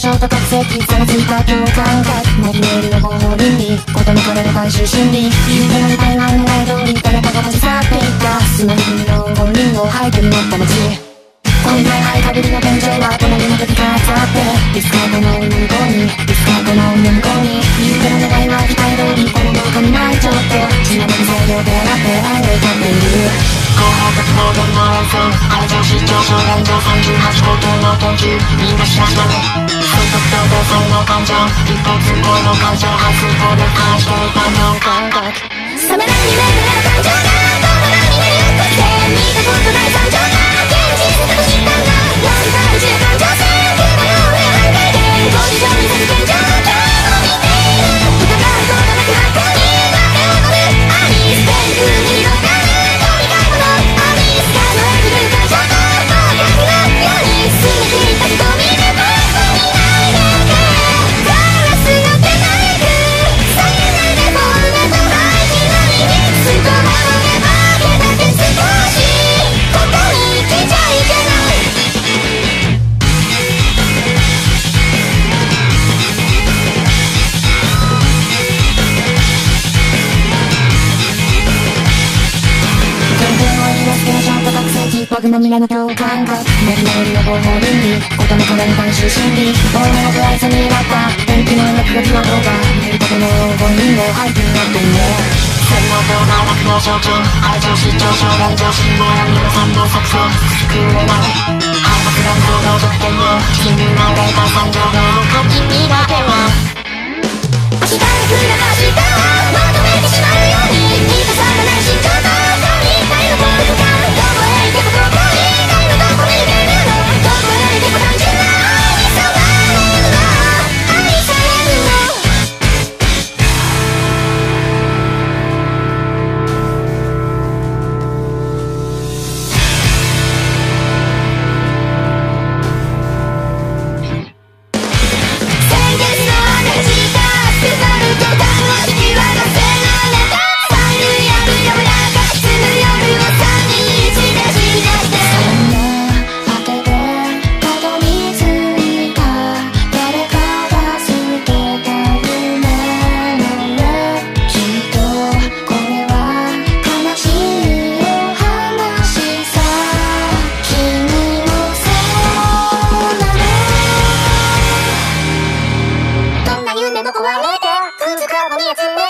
象と覚醒差がついた共感覚なりメールの方法倫理ことの金の回収心理言うてない台湾の狙い通り誰かが立ち去っていったスマホの本人の廃墟になった街こんな灰かぶりの天井は隣の時から使ってディスカートの向こうにディスカートの向こうに言うての願いは期待通りこのどこにないちょっとちなみに材料で洗って愛を歌っている後半活動での温泉愛情失調症男女38個等の研究みんなしましたね水特等で才能感情一方通行の感情排水法で愛僕の未来の共感覚メリメリの方法倫理ことのこれに回収心理多めの不愛想になった天気の落書きはどうか見ることの本人の背景になっている洗脳動画落語象徴愛情失調症男女信号や皆さんの作戦救えない反発乱行の得点を君な霊界産業の書き磨けは明日に来る明日を求めてしまうように満たされる壊れたくずかもに集ね